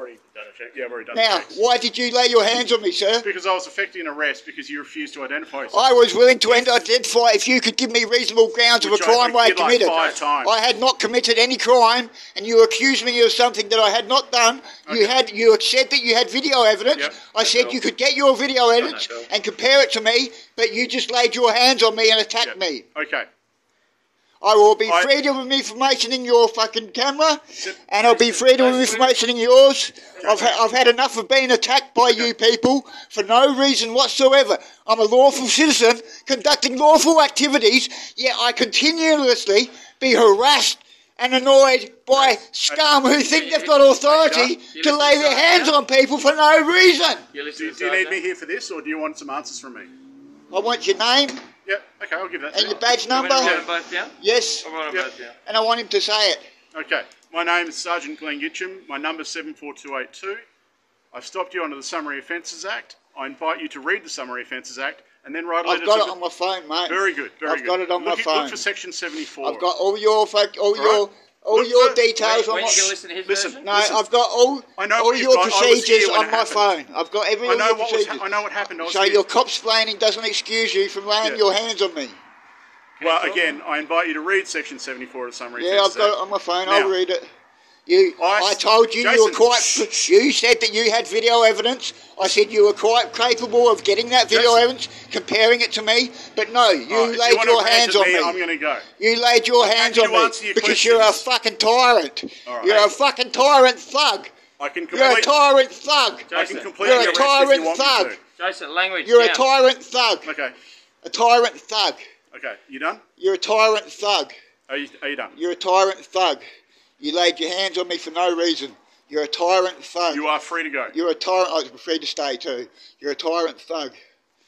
already done a check. Yeah, I've already done Now, why did you lay your hands on me, sir? Because I was effecting an arrest because you refused to identify yourself. I was willing to identify if you could give me reasonable grounds of a Which I crime I had did like committed. five times. I had not committed any crime, and you accused me of something that I had not done. You Okay. had you said that you had video evidence. Yep, I said you could get your video evidence and compare it to me, but you just laid your hands on me and attacked me. Okay. I will be I- freedom of information in your fucking camera, and I'll be freedom of information in yours. I've, ha- I've had enough of being attacked by you people for no reason whatsoever. I'm a lawful citizen conducting lawful activities, yet I continuously be harassed and annoyed by scum who think they've got authority to lay their hands on people for no reason. Do, you- do you need me here for this, or do you want some answers from me? I want your name Yep. Okay, I'll give that. and to your you. badge You want number. me to write them both down? Yes, I'll write them Yeah. both down. and I want him to say it. Okay. My name is Sergeant Glen Gitsham. My number's 74282. I've stopped you under the Summary Offences Act. I invite you to read the Summary Offences Act and then write a letter I've got to it the- on my phone, mate. Very good. Very I've good. got it on look, my phone. Look for section 74. I've got all your folk, all All your right. All Look your for- details When on you my. can listen to his Listen. No, Listen. I've got all I know all your got. Procedures on my phone. I've got every I know what was. procedures. Ha- I know what happened. I so here. your cop explaining doesn't excuse you from laying Yeah. your hands on me. Well, again, I invite you to read section 74 of the Summary Yeah, I've Offences got it on my phone. Now- I'll read it. You, I I, s- told you you were quite. You said that you had video evidence. I said you were quite capable of getting that video Jason. evidence, comparing it to me. But no, you All right, laid you your hands on me, me. I'm going to go. You laid your I'm hands happy on to me answer your because you're a fucking tyrant. All right. You're a fucking tyrant thug. I can You're a complete. tyrant thug. I can Jason, complete You're a your arrest if tyrant you thug. Jason, language You're a tyrant thug. Okay. A tyrant thug. Okay. You done? You're a tyrant thug. Are you, are you done? You're a tyrant thug. You laid your hands on me for no reason. You're a tyrant thug. You are free to go. You're a tyrant. I was free to stay too. You're a tyrant thug.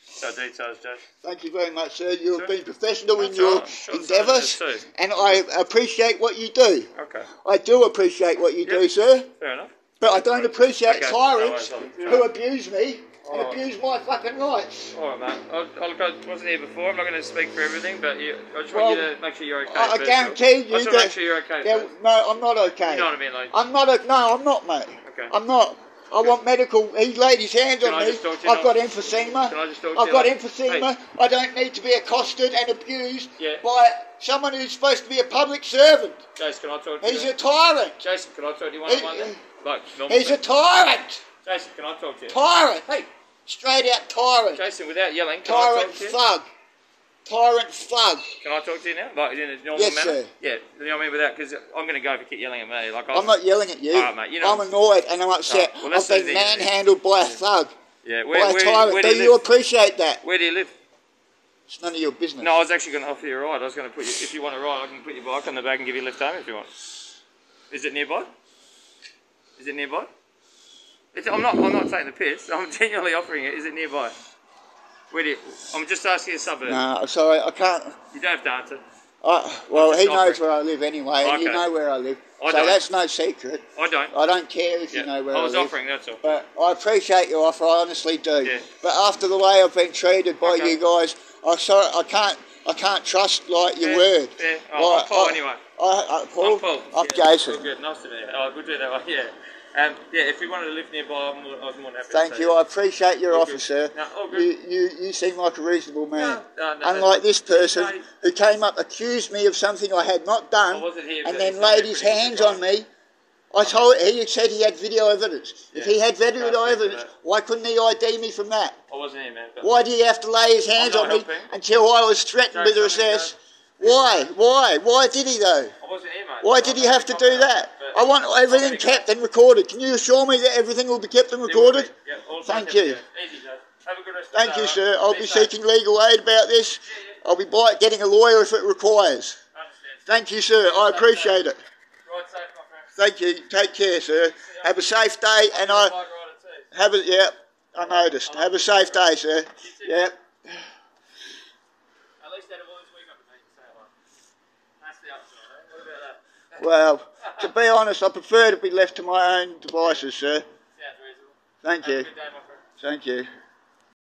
So details, Jason. Thank you very much, sir. You've Sure. been professional in your. Sure, endeavours, so it is too. and I appreciate what you do. Okay, I do appreciate what you do, sir. fair enough. But I don't appreciate Okay. tyrants No worries, who abuse me Alright. abuse my fucking rights. All right, mate. I'll, I'll go. Wasn't here before. I'm not going to speak for everything, but you, I just want you to make sure you're okay. I, I all. guarantee I you just want to make sure you're okay. there- no, I'm not okay. You know what I mean, like. I'm not. A, no, I'm not, mate. Okay. I'm not. I want medical. He laid his hands Can on I me. just talk to you I've now? got emphysema. Can I just talk to I've got now? emphysema. I don't need to be accosted and abused Yeah. by someone who's supposed to be a public servant. Jason, can I talk to He's you? a tyrant. Jason, can I talk to you one on one then? Like. He's a tyrant. Jason, can I talk to you? Tyrant. Hey, Straight out tyrant. Jason, without yelling, can I Tyrant talk to you? thug. Tyrant thug. Can I talk to you now? Like in a normal Yes, manner? sir. Yeah, you know what I mean? Without, because I'm going to go if you keep yelling at me. Like I I'm not yelling at you. Alright, mate, you know- I'm annoyed and I'm upset. Alright, well, I've been manhandled by a thug. Yeah, By where, a where, tyrant. where Do do you you appreciate that? Where do you live? It's none of your business. No, I was actually going to offer you a ride. I was going to put you, if you want a ride, I can put your bike on the back and give you a lift home if you want. Is it nearby? Is it nearby? It's, I'm not. I'm not taking the piss. I'm genuinely offering it. Is it nearby? Where do you, I'm just asking a suburb. No, sorry, I can't. You don't have to answer. I, well, he knows where I live anyway, and you know where I live. I so don't. that's no secret. I don't. I don't care if Yeah. you know where I I, was live. offering. That's all. But I appreciate your offer, I honestly do. Yeah. But after the way I've been treated by Okay. you guys, I sorry, I can't, I can't trust like your Yeah, word. yeah. Oh, I'm Paul I, anyway. I, I, Paul, I'm Paul. I'm yeah, Jason. Good, nice to meet you. Oh, we'll do it that way. Yeah. Um, yeah. If you wanted to live nearby, I'm more, I was more than happy. Thank you. that. I appreciate your All offer, good. sir. No, you, you, you seem like a reasonable man. No, no, no, Unlike this person No. who came up, accused me of something I had not done, and then laid his hands on me. I told he said he had video evidence. If he had video to evidence, why couldn't he ID me from that? I wasn't here, man. Why did he have to lay his hands on me until I was threatened with recess? Why? Why? Why did he though? I wasn't here, mate. Why did he have to do that? I want everything kept and recorded. Can you assure me that everything will be kept and recorded? Yeah, all Thank you. Easy. Have a good rest Thank you, sir. I'll Be seeking legal aid about this. I'll be getting a lawyer if it requires. Thank you, sir. I appreciate it. Ride safe, my friend. Thank you. Take care, sir. Have a safe day, and I Bike rider too. have a yeah. I noticed. Have a safe day, sir. Yeah. At least out of all this week, I've been say hello. That's the upside, eh? What about that? Well, to be honest, I prefer to be left to my own devices, sir. Sounds reasonable. Thank you. good day, my friend. Thank you.